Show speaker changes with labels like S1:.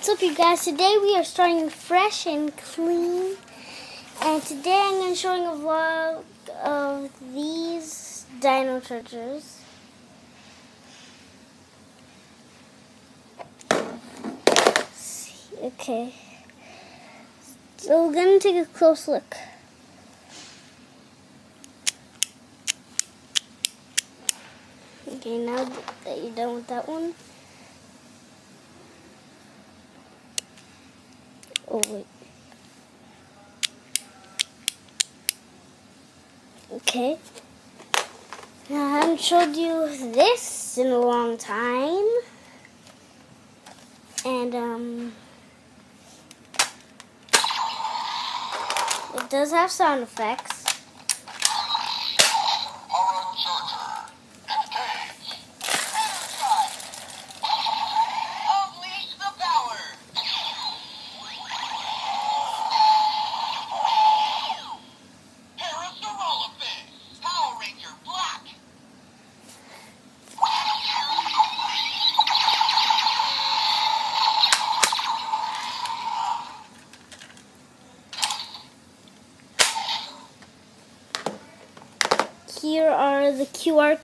S1: What's up you guys? Today we are starting fresh and clean. And today I'm going to showing a vlog of these dino chargers. Okay. So we're going to take a close look. Okay, now that you're done with that one. Oh, wait. Okay. Now, I haven't showed you this in a long time. And, um, it does have sound effects. Here are the QR